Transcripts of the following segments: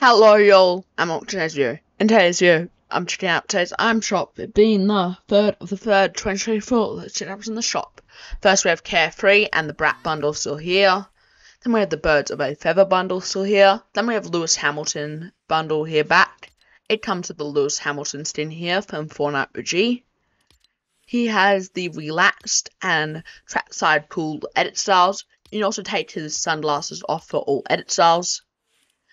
Hello y'all, I'm video. In today's video, I'm checking out today's I'm shop, it being the 3rd of the 3rd, 2024, let's out in the shop. First we have Carefree and the Brat bundle still here. Then we have the Birds of a Feather bundle still here. Then we have Lewis Hamilton bundle here back. It comes with the Lewis Hamilton skin here from Fortnite OG. He has the relaxed and trackside cool edit styles. You can also take his sunglasses off for all edit styles.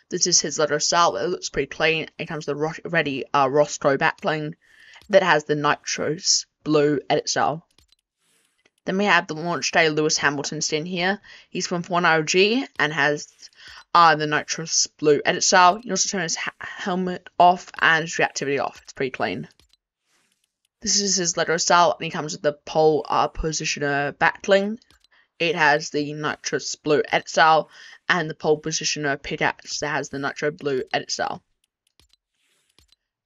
This is his letter style. It looks pretty clean. It comes with the ready uh, Rostro backbling that has the nitrous blue edit style. Then we have the launch day Lewis Hamilton skin here. He's from Fortnite OG and has uh, the nitrous blue edit style. You also turn his helmet off and his reactivity off. It's pretty clean. This is his letter style and he comes with the pole uh, positioner backbling. It has the nitrous blue edit style and the pole positioner pickaxe has the Nitro blue edit style.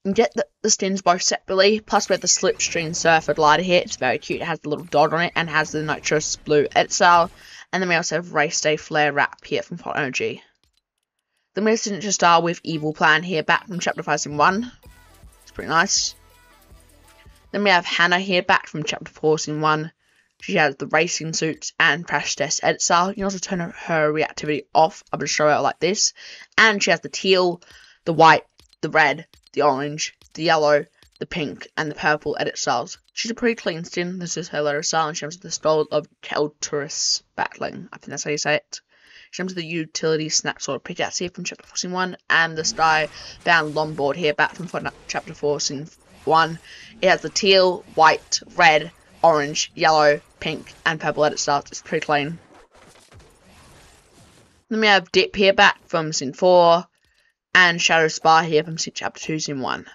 Can get the, the skins both separately, plus we have the Slipstream Surfer glider here. It's very cute. It has the little dot on it and has the nitrous blue edit style. And then we also have Race Day Flare Wrap here from Hot Energy. Then we have Signature Star with Evil Plan here back from Chapter 5 in 1. It's pretty nice. Then we have Hannah here back from Chapter 4 in 1. She has the racing suits and crash test edit style. You can also turn her reactivity off. I'm going to show her like this. And she has the teal, the white, the red, the orange, the yellow, the pink, and the purple edit styles. She's a pretty clean skin. This is her letter style, and she has the style of Kelturus battling. I think that's how you say it. She comes with the utility snap sword pickaxe here from chapter 4 scene 1, and the sky bound longboard here back from chapter 4 scene 1. It has the teal, white, red, orange, yellow, pink, and purple edit styles. It's pretty clean. Then we have Dip here back from Sin 4, and Shadow Spy here from Sin Chapter 2, Sin 1.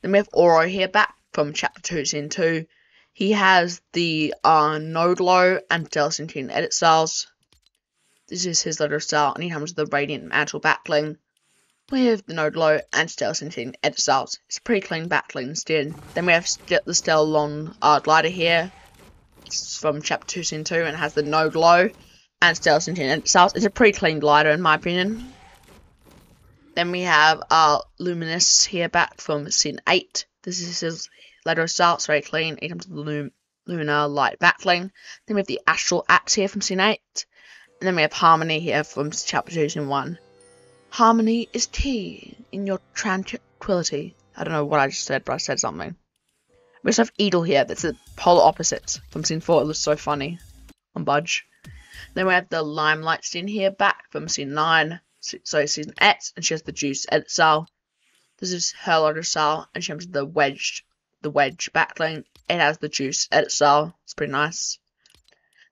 Then we have Oro here back from Chapter 2, Sin 2. He has the uh, No Glow and Delsintin edit styles. This is his letter style, and he comes with the Radiant Mantle backbling. We have the No Glow and Delsintin edit styles. It's pretty clean backbling instead. Then we have the Stellalon uh, glider here from chapter 2 scene 2 and has the no glow and stealth scene and. It's a pretty clean glider in my opinion. Then we have our Luminos here back from scene 8. This is his style, it's very clean. It comes with the Lunar Light backbling. Then we have the Astral Axe here from scene 8. And then we have Harmony here from chapter 2 scene 1. Harmony is tea in your tranquility. I don't know what I just said, but I said something. We have Edel here, that's the polar opposite from scene 4, it looks so funny on Budge. Then we have the Limelight scene here back from scene 9, so season 8, and she has the Juice edit style. This is her loader style, and she has the wedged, the wedge backbling. It has the Juice edit style, it's pretty nice.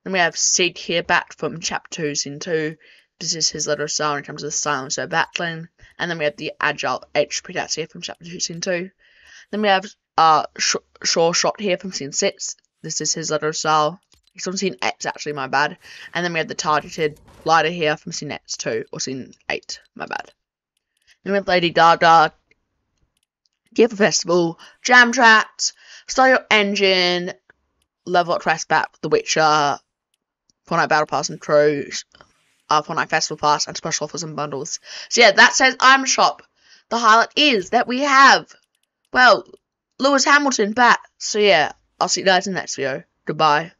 Then we have Sid here back from chapter 2, scene 2. This is his letter style in terms of the silencer backbling. And then we have the Agile HP that's here from chapter 2, scene 2. Then we have uh, Sure Shot here from scene 6. This is his letter style. He's from scene X, actually, my bad. And then we have the targeted glider here from scene 2, or scene 8, my bad. Then we have Lady Gaga, a Festival, Jam Tracks, Start Your Engine, Level Up Quest Back, The Witcher, Fortnite Battle Pass and Cruise, uh, Fortnite Festival Pass, and Special Offers and Bundles. So yeah, that says I'm Shop. The highlight is that we have, well, Lewis Hamilton back. So yeah, I'll see you guys in the next video. Goodbye.